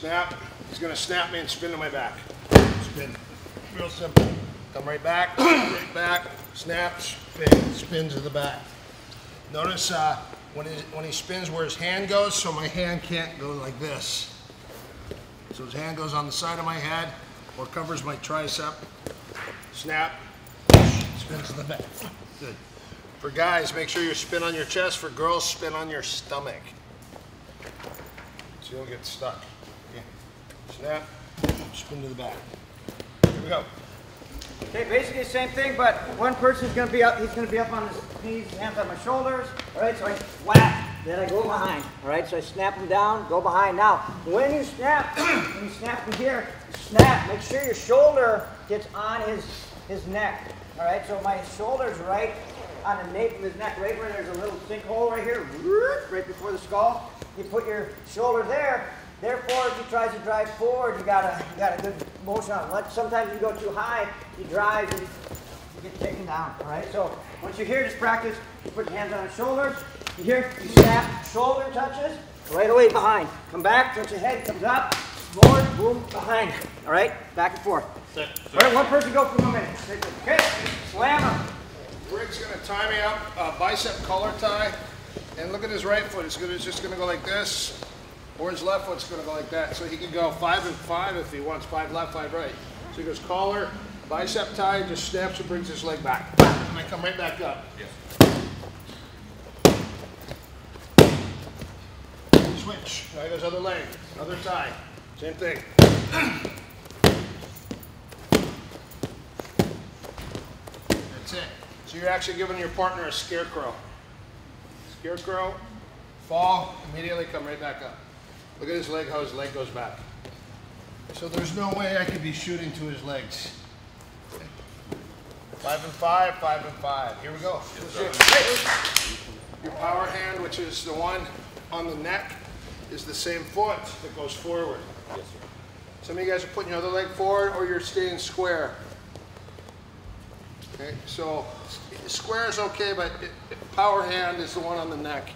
Snap. He's gonna snap me and spin to my back. Spin. Real simple. Come right back, right back, snap, spin, spin to the back. Notice uh, when, he, when he spins where his hand goes, so my hand can't go like this. So his hand goes on the side of my head or covers my tricep. Snap, spins to the back. Good. For guys, make sure you spin on your chest. For girls, spin on your stomach. So you don't get stuck. Snap, spin to the back. Here we go. Okay, basically the same thing, but one person's gonna be up, he's gonna be up on his knees, hands on my shoulders. All right, so I whack, then I go behind. All right, so I snap him down, go behind. Now, when you snap, when you snap from here, snap, make sure your shoulder gets on his, his neck. All right, so my shoulder's right on the nape of his neck, right where there's a little sinkhole right here, right before the skull. You put your shoulder there, Therefore, if he tries to drive forward, you got a you got a good motion on. Let sometimes you go too high, you drive and you get taken down. All right. So once you're here, just practice. You put your hands on his shoulders. You here, you snap, shoulder touches, right away behind. Come back, touch your head, comes up, forward, boom, behind. All right, back and forth. All right, one person go for one minute. Okay, slam him. Rick's gonna tie me up, uh, bicep collar tie, and look at his right foot. It's gonna it's just gonna go like this, or his left foot's gonna go like that. So he can go five and five if he wants, five left, five right. So he goes collar, bicep tie, just snaps and brings his leg back, and I come right back up. Switch. Now he goes other leg, other tie, same thing. That's it. So you're actually giving your partner a scarecrow. Scarecrow, fall, immediately come right back up. Look at his leg, how his leg goes back. So there's no way I could be shooting to his legs. Five and five, five and five. Here we go. Your power hand, which is the one on the neck, is the same foot that goes forward. Yes, sir. Some of you guys are putting your other leg forward or you're staying square. Okay, so square is okay, but it, it- power hand is the one on the neck.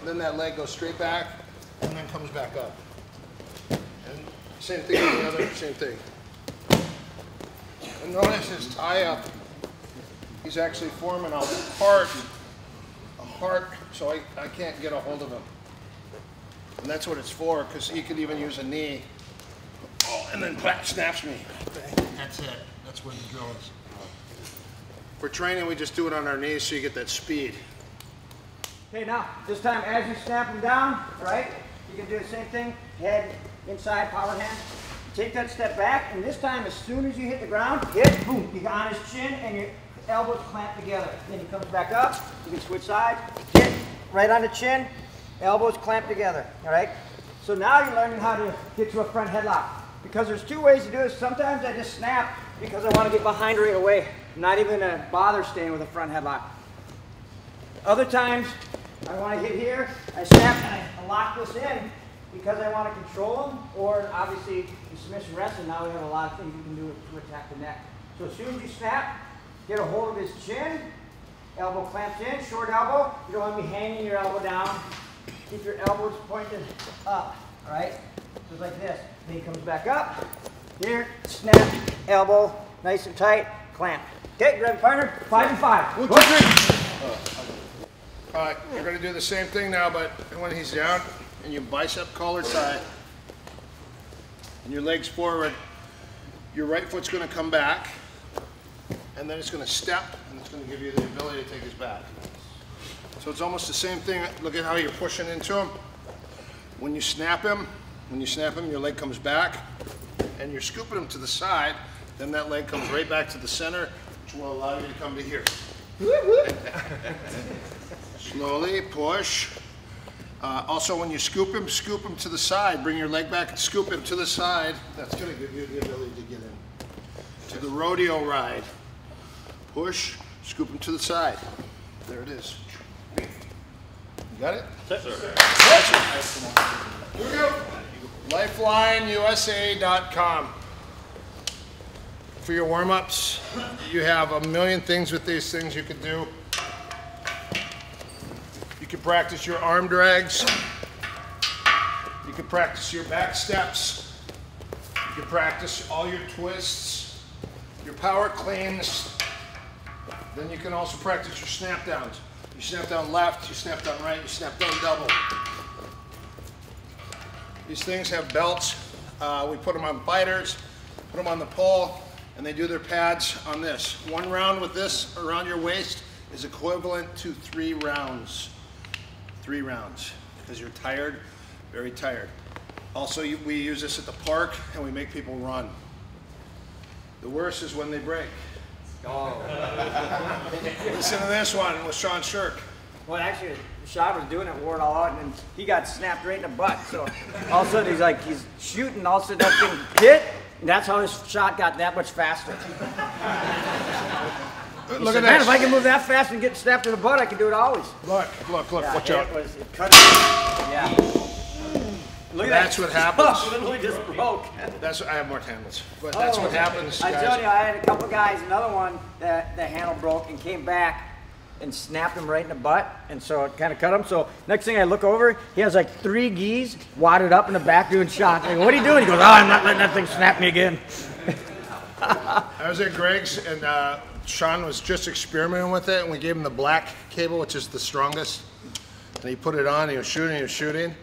And then that leg goes straight back and then comes back up. And same thing on the other, same thing. And notice his tie up. He's actually forming a heart, a heart, so I, I can't get a hold of him. And that's what it's for, because he could even use a knee. Oh, and then clap, snaps me. That's it. That's where the drill is. For training, we just do it on our knees so you get that speed. Okay, now, this time as you snap them down, right, you can do the same thing, head inside, power hand. Take that step back, and this time, as soon as you hit the ground, hit, boom, you got on his chin, and your elbows clamp together. Then he comes back up, you can switch sides, hit, right on the chin, elbows clamp together, all right? So now you're learning how to get to a front headlock. Because there's two ways to do it. Sometimes I just snap because I want to get behind right away. I'm not even gonna bother staying with a front headlock. Other times, I want to hit here, I snap and I lock this in because I want to control him, or obviously in submission wrestling, now we have a lot of things you can do to attack the neck. So as soon as you snap, get a hold of his chin, elbow clamps in, short elbow, you don't want to be hanging your elbow down. Keep your elbows pointed up, all right? Just like this. Then he comes back up, here, snap, elbow, nice and tight, clamp. Okay, grab your partner, five and five. One, two, three. All right, you're gonna do the same thing now, but when he's down and you bicep collar tie and your legs forward, your right foot's gonna come back and then it's gonna step, and it's gonna give you the ability to take his back. So it's almost the same thing. Look at how you're pushing into him. When you snap him, when you snap him, your leg comes back, and you're scooping him to the side, then that leg comes right back to the center, which will allow you to come to here. Slowly push. Uh, also, when you scoop him, scoop him to the side. Bring your leg back and scoop him to the side. That's going to give you the ability to get in. To the rodeo ride. Push, scoop him to the side. There it is. You got it? Yes, sir. Here we go. LifelineUSA.com. For your warm-ups, you have a million things with these things you could do. You can practice your arm drags. You can practice your back steps. You can practice all your twists, your power cleans. Then you can also practice your snap downs. You snap down left, you snap down right, you snap down double. These things have belts. Uh, we put them on fighters, put them on the pole, and they do their pads on this. One round with this around your waist is equivalent to three rounds. Three rounds, because you're tired, very tired. Also, you, we use this at the park, and we make people run. The worst is when they break. Oh. Listen to this one with Sean Sherk. Well, actually, Sean was doing it, wore it all out, and then he got snapped right in the butt. So all of a sudden he's like, he's shooting, all of a sudden that thing hit, and that's how his shot got that much faster. He Look said, at Man, if I can move that fast and get snapped in the butt, I can do it always. Look, look, look, Yeah, watch out. Was, it cut, yeah. Look at That's that. what happens. literally just broke. That's, I have more handles, but that's what Oh, happens, I guys. tell you, I had a couple guys, another one that the handle broke and came back and snapped him right in the butt, and so it kind of cut him. So next thing I look over, he has like three geese wadded up in the back doing shots. I go, "What are you doing?" He goes, "Oh, I'm not letting that thing snap me again." I was at Greg's and uh, Sean was just experimenting with it, and we gave him the black cable, which is the strongest. And he put it on. He was shooting. He was shooting,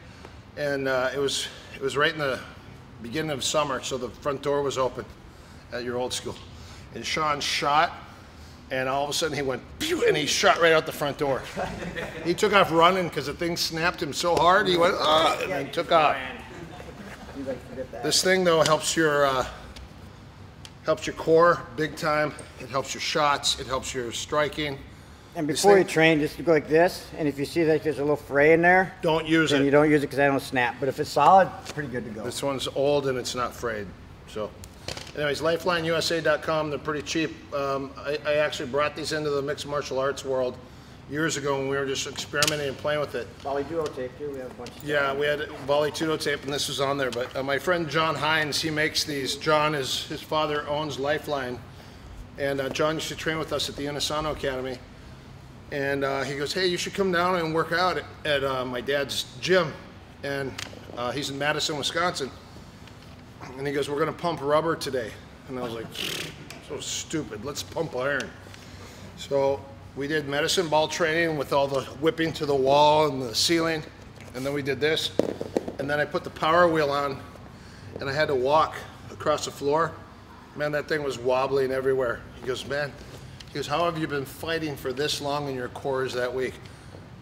and uh, it was it was right in the beginning of summer, so the front door was open at your old school. And Sean shot, and all of a sudden he went, pew, and he shot right out the front door. he took off running because the thing snapped him so hard. He went, ah, and then took off. This thing though helps your uh, helps your core big time. It helps your shots. It helps your striking. And before you train, just to go like this, and if you see that there's a little fray in there, Don't use then you don't use it because I don't snap. But if it's solid, it's pretty good to go. This one's old and it's not frayed. So, anyways, LifelineUSA.com. They're pretty cheap. Um, I, I actually brought these into the mixed martial arts world years ago when we were just experimenting and playing with it. Vale Tudo tape too. We have a bunch. Of Yeah, we had Vale Tudo tape, and this was on there. But uh, my friend John Hines, he makes these. John is his father owns Lifeline, and uh, John used to train with us at the Inosanto Academy. And uh, he goes, "Hey, you should come down and work out at, at uh, my dad's gym." And uh, he's in Madison, Wisconsin. And he goes, "We're gonna pump rubber today." And I was like, "So stupid. Let's pump iron." So we did medicine ball training with all the whipping to the wall and the ceiling, and then we did this, and then I put the power wheel on, and I had to walk across the floor. Man, that thing was wobbling everywhere. He goes, man, he goes, how have you been fighting for this long and your core is that weak?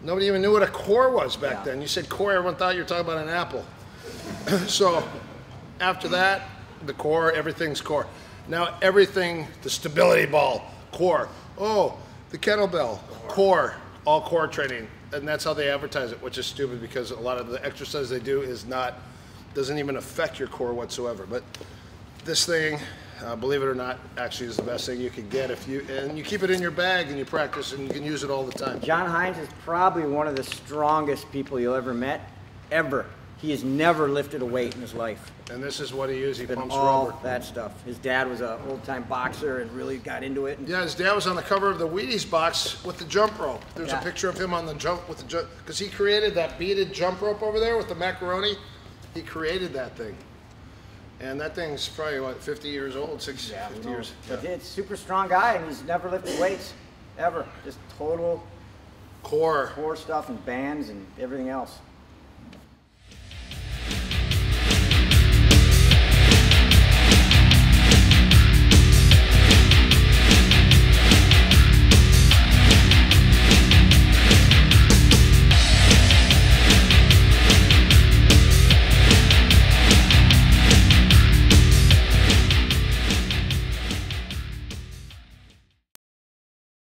Nobody even knew what a core was back Yeah. then. You said core, everyone thought you were talking about an apple. so after that, the core, everything's core. Now everything, the stability ball, core. Oh, the kettlebell, core, all core training. And that's how they advertise it, which is stupid because a lot of the exercise they do is not, doesn't even affect your core whatsoever. But this thing, uh, believe it or not, actually is the best thing you can get if you, and you keep it in your bag and you practice and you can use it all the time. John Hines is probably one of the strongest people you'll ever met, ever. He has never lifted a weight in his life. And this is what he uses, he Been pumps all rubber. that stuff. His dad was an old-time boxer and really got into it. Yeah, his dad was on the cover of the Wheaties box with the jump rope. There's Yeah. a picture of him on the jump with the jump because he created that beaded jump rope over there with the macaroni. He created that thing, and that thing's probably what 50 years old, 60, 50 years. But it's super strong guy, and he's never lifted weights, ever. Just total Core. core stuff and bands and everything else.